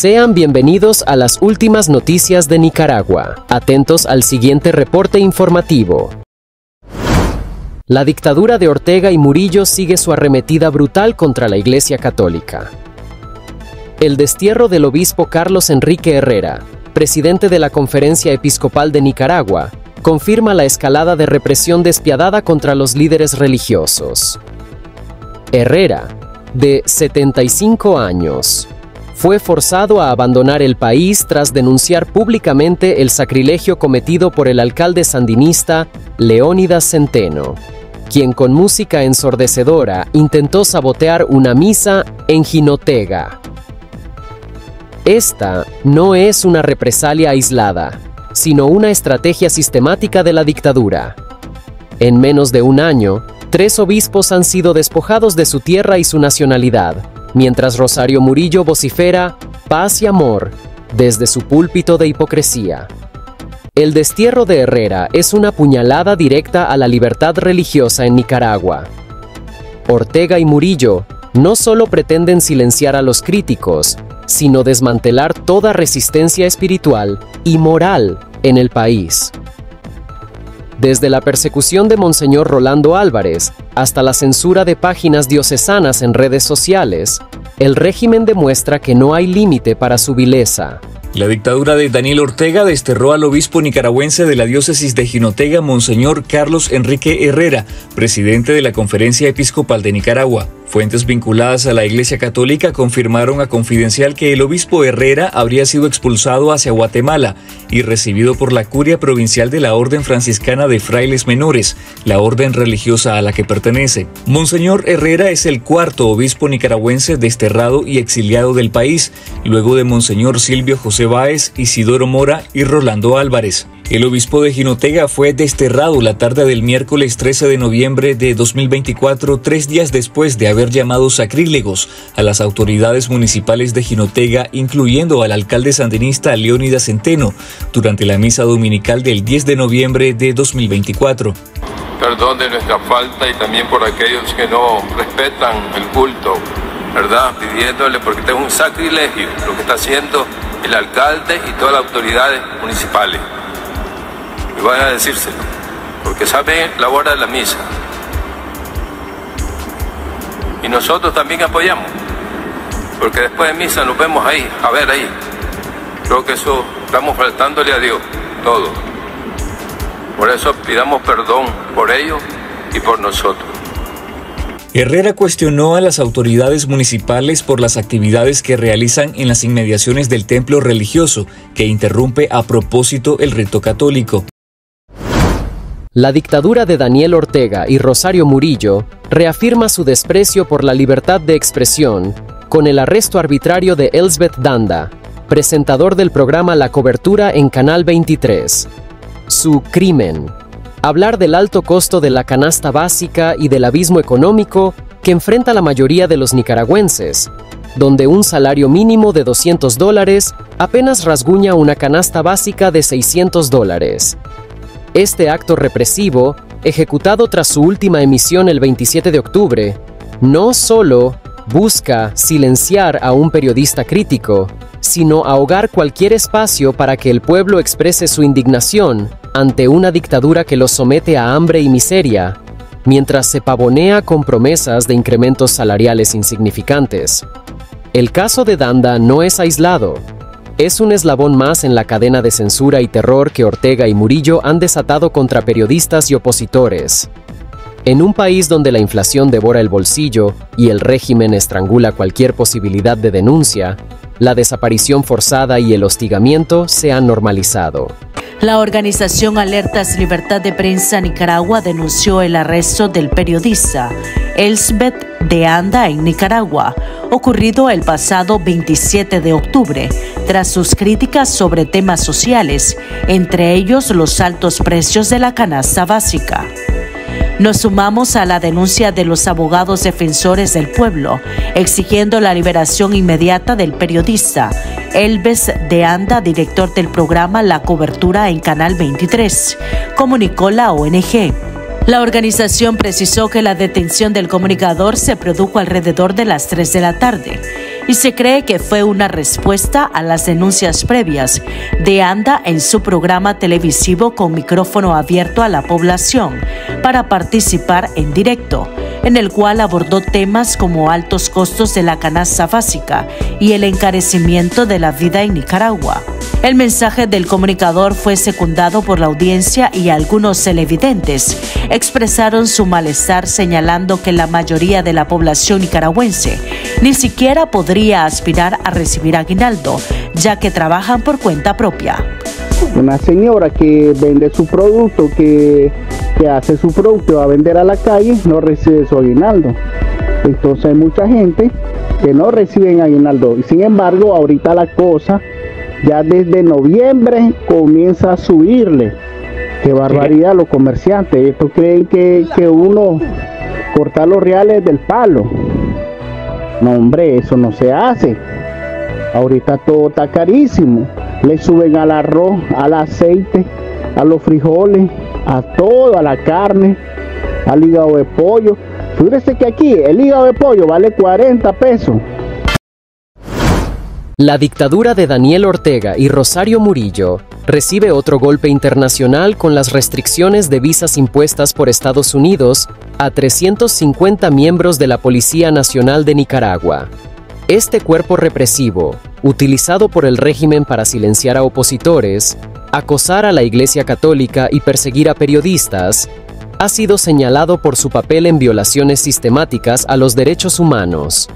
Sean bienvenidos a las últimas noticias de Nicaragua. Atentos al siguiente reporte informativo. La dictadura de Ortega y Murillo sigue su arremetida brutal contra la Iglesia Católica. El destierro del obispo Carlos Enrique Herrera, presidente de la Conferencia Episcopal de Nicaragua, confirma la escalada de represión despiadada contra los líderes religiosos. Herrera, de 75 años, fue forzado a abandonar el país tras denunciar públicamente el sacrilegio cometido por el alcalde sandinista Leónidas Centeno, quien con música ensordecedora intentó sabotear una misa en Jinotega. Esta no es una represalia aislada, sino una estrategia sistemática de la dictadura. En menos de un año, tres obispos han sido despojados de su tierra y su nacionalidad, mientras Rosario Murillo vocifera paz y amor desde su púlpito de hipocresía. El destierro de Herrera es una puñalada directa a la libertad religiosa en Nicaragua. Ortega y Murillo no solo pretenden silenciar a los críticos, sino desmantelar toda resistencia espiritual y moral en el país. Desde la persecución de Monseñor Rolando Álvarez hasta la censura de páginas diocesanas en redes sociales, el régimen demuestra que no hay límite para su vileza. La dictadura de Daniel Ortega desterró al obispo nicaragüense de la diócesis de Jinotega, Monseñor Carlos Enrique Herrera, presidente de la Conferencia Episcopal de Nicaragua. Fuentes vinculadas a la Iglesia Católica confirmaron a Confidencial que el obispo Herrera habría sido expulsado hacia Guatemala y recibido por la curia provincial de la Orden Franciscana de Frailes Menores, la orden religiosa a la que pertenece. Monseñor Herrera es el cuarto obispo nicaragüense desterrado y exiliado del país, luego de Monseñor Silvio José Báez, Isidoro Mora y Rolando Álvarez. El obispo de Jinotega fue desterrado la tarde del miércoles 13 de noviembre de 2024, tres días después de haber llamado sacrílegos a las autoridades municipales de Jinotega, incluyendo al alcalde sandinista Leónidas Centeno, durante la misa dominical del 10 de noviembre de 2024. Perdón de nuestra falta y también por aquellos que no respetan el culto, ¿verdad? Pidiéndole, porque tengo un sacrilegio lo que está haciendo el alcalde y todas las autoridades municipales y van a decírselo, porque saben la hora de la misa. Y nosotros también apoyamos, porque después de misa nos vemos ahí, a ver ahí. Creo que eso estamos faltándole a Dios, todo. Por eso pidamos perdón por ellos y por nosotros. Herrera cuestionó a las autoridades municipales por las actividades que realizan en las inmediaciones del templo religioso, que interrumpe a propósito el rito católico. La dictadura de Daniel Ortega y Rosario Murillo reafirma su desprecio por la libertad de expresión con el arresto arbitrario de Elsbeth Danda, presentador del programa La Cobertura en Canal 23. Su crimen. Hablar del alto costo de la canasta básica y del abismo económico que enfrenta la mayoría de los nicaragüenses, donde un salario mínimo de 200 dólares apenas rasguña una canasta básica de 600 dólares. Este acto represivo, ejecutado tras su última emisión el 27 de octubre, no solo busca silenciar a un periodista crítico, sino ahogar cualquier espacio para que el pueblo exprese su indignación ante una dictadura que los somete a hambre y miseria, mientras se pavonea con promesas de incrementos salariales insignificantes. El caso de Danda no es aislado, es un eslabón más en la cadena de censura y terror que Ortega y Murillo han desatado contra periodistas y opositores. En un país donde la inflación devora el bolsillo y el régimen estrangula cualquier posibilidad de denuncia, la desaparición forzada y el hostigamiento se han normalizado. La organización Alertas Libertad de Prensa Nicaragua denunció el arresto del periodista Elsbeth de Anda en Nicaragua, ocurrido el pasado 27 de octubre, tras sus críticas sobre temas sociales, entre ellos los altos precios de la canasta básica. Nos sumamos a la denuncia de los abogados defensores del pueblo, exigiendo la liberación inmediata del periodista Elves de Anda, director del programa La Cobertura en Canal 23, comunicó la ONG. La organización precisó que la detención del comunicador se produjo alrededor de las 3 de la tarde y se cree que fue una respuesta a las denuncias previas de ANDA en su programa televisivo con micrófono abierto a la población para participar en directo en el cual abordó temas como altos costos de la canasta básica y el encarecimiento de la vida en Nicaragua. El mensaje del comunicador fue secundado por la audiencia y algunos televidentes expresaron su malestar señalando que la mayoría de la población nicaragüense ni siquiera podría aspirar a recibir aguinaldo, ya que trabajan por cuenta propia. Una señora que vende su producto, que, que hace su producto, va a vender a la calle, no recibe su aguinaldo. Entonces hay mucha gente que no reciben aguinaldo. Y sin embargo, ahorita la cosa ya desde noviembre comienza a subirle. Qué barbaridad los comerciantes. Estos creen que, que uno cortar los reales del palo. No, hombre, eso no se hace. Ahorita todo está carísimo. Le suben al arroz, al aceite, a los frijoles, a todo, a la carne, al hígado de pollo. Fíjese que aquí el hígado de pollo vale 40 pesos. La dictadura de Daniel Ortega y Rosario Murillo recibe otro golpe internacional con las restricciones de visas impuestas por Estados Unidos a 350 miembros de la Policía Nacional de Nicaragua. Este cuerpo represivo, utilizado por el régimen para silenciar a opositores, acosar a la Iglesia Católica y perseguir a periodistas, ha sido señalado por su papel en violaciones sistemáticas a los derechos humanos.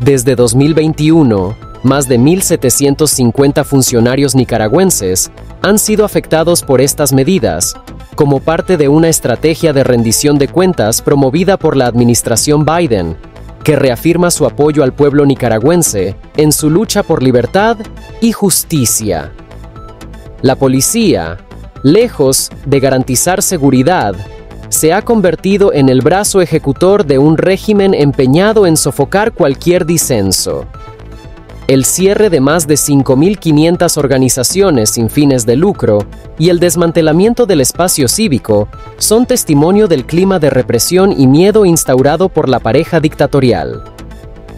Desde 2021, más de 1.750 funcionarios nicaragüenses han sido afectados por estas medidas, como parte de una estrategia de rendición de cuentas promovida por la administración Biden, que reafirma su apoyo al pueblo nicaragüense en su lucha por libertad y justicia. La policía, lejos de garantizar seguridad, se ha convertido en el brazo ejecutor de un régimen empeñado en sofocar cualquier disenso el cierre de más de 5.500 organizaciones sin fines de lucro y el desmantelamiento del espacio cívico son testimonio del clima de represión y miedo instaurado por la pareja dictatorial.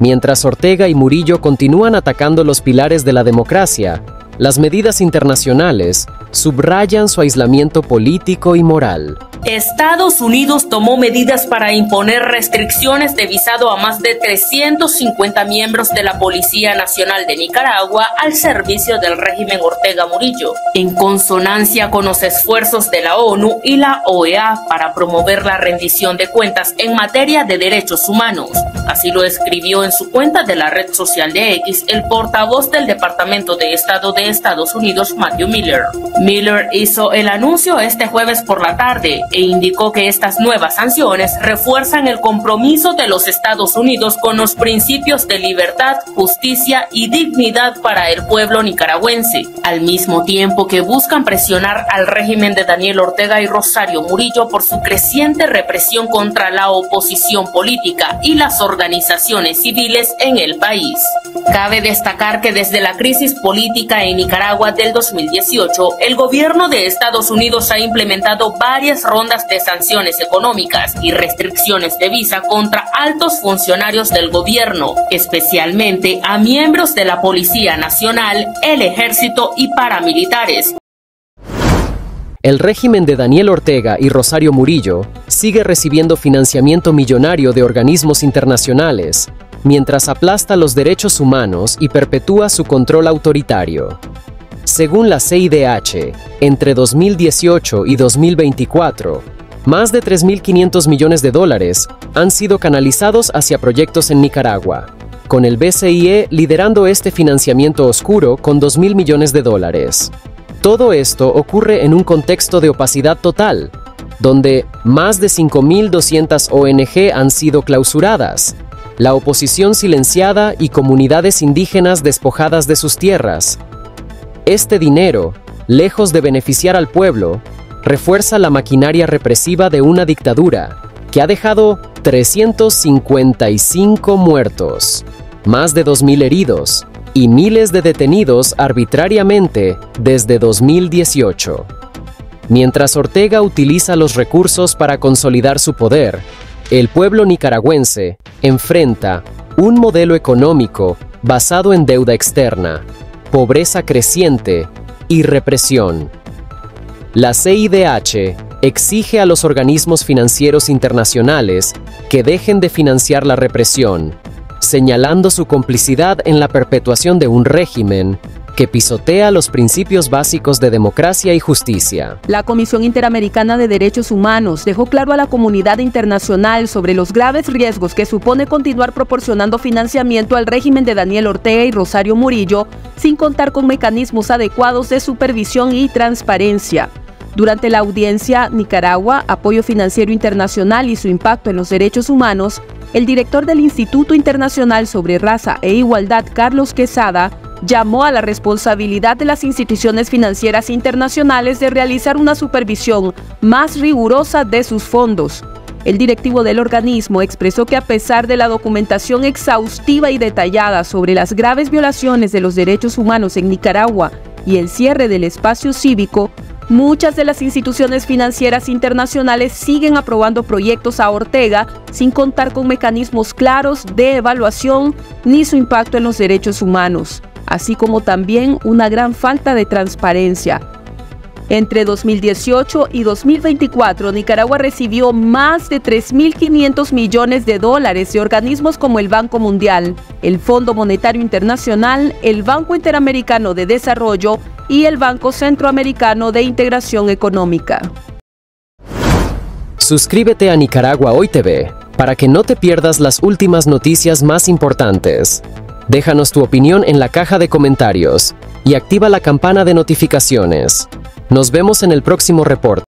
Mientras Ortega y Murillo continúan atacando los pilares de la democracia, las medidas internacionales subrayan su aislamiento político y moral. Estados Unidos tomó medidas para imponer restricciones de visado a más de 350 miembros de la Policía Nacional de Nicaragua al servicio del régimen Ortega Murillo, en consonancia con los esfuerzos de la ONU y la OEA para promover la rendición de cuentas en materia de derechos humanos. Así lo escribió en su cuenta de la red social de X el portavoz del Departamento de Estado de Estados Unidos, Matthew Miller. Miller hizo el anuncio este jueves por la tarde e indicó que estas nuevas sanciones refuerzan el compromiso de los Estados Unidos con los principios de libertad, justicia y dignidad para el pueblo nicaragüense, al mismo tiempo que buscan presionar al régimen de Daniel Ortega y Rosario Murillo por su creciente represión contra la oposición política y las organizaciones civiles en el país. Cabe destacar que desde la crisis política Nicaragua del 2018, el gobierno de Estados Unidos ha implementado varias rondas de sanciones económicas y restricciones de visa contra altos funcionarios del gobierno, especialmente a miembros de la Policía Nacional, el Ejército y paramilitares. El régimen de Daniel Ortega y Rosario Murillo sigue recibiendo financiamiento millonario de organismos internacionales, mientras aplasta los derechos humanos y perpetúa su control autoritario. Según la CIDH, entre 2018 y 2024, más de 3.500 millones de dólares han sido canalizados hacia proyectos en Nicaragua, con el BCIE liderando este financiamiento oscuro con 2.000 millones de dólares. Todo esto ocurre en un contexto de opacidad total, donde más de 5.200 ONG han sido clausuradas, la oposición silenciada y comunidades indígenas despojadas de sus tierras, este dinero, lejos de beneficiar al pueblo, refuerza la maquinaria represiva de una dictadura que ha dejado 355 muertos, más de 2.000 heridos y miles de detenidos arbitrariamente desde 2018. Mientras Ortega utiliza los recursos para consolidar su poder, el pueblo nicaragüense enfrenta un modelo económico basado en deuda externa, pobreza creciente y represión. La CIDH exige a los organismos financieros internacionales que dejen de financiar la represión, señalando su complicidad en la perpetuación de un régimen que pisotea los principios básicos de democracia y justicia. La Comisión Interamericana de Derechos Humanos dejó claro a la comunidad internacional sobre los graves riesgos que supone continuar proporcionando financiamiento al régimen de Daniel Ortega y Rosario Murillo sin contar con mecanismos adecuados de supervisión y transparencia. Durante la audiencia Nicaragua, Apoyo Financiero Internacional y su impacto en los derechos humanos, el director del Instituto Internacional sobre Raza e Igualdad, Carlos Quesada, llamó a la responsabilidad de las instituciones financieras internacionales de realizar una supervisión más rigurosa de sus fondos. El directivo del organismo expresó que a pesar de la documentación exhaustiva y detallada sobre las graves violaciones de los derechos humanos en Nicaragua y el cierre del espacio cívico, Muchas de las instituciones financieras internacionales siguen aprobando proyectos a Ortega sin contar con mecanismos claros de evaluación ni su impacto en los derechos humanos así como también una gran falta de transparencia. Entre 2018 y 2024, Nicaragua recibió más de 3.500 millones de dólares de organismos como el Banco Mundial, el Fondo Monetario Internacional, el Banco Interamericano de Desarrollo y el Banco Centroamericano de Integración Económica. Suscríbete a Nicaragua Hoy TV para que no te pierdas las últimas noticias más importantes. Déjanos tu opinión en la caja de comentarios y activa la campana de notificaciones. Nos vemos en el próximo reporte.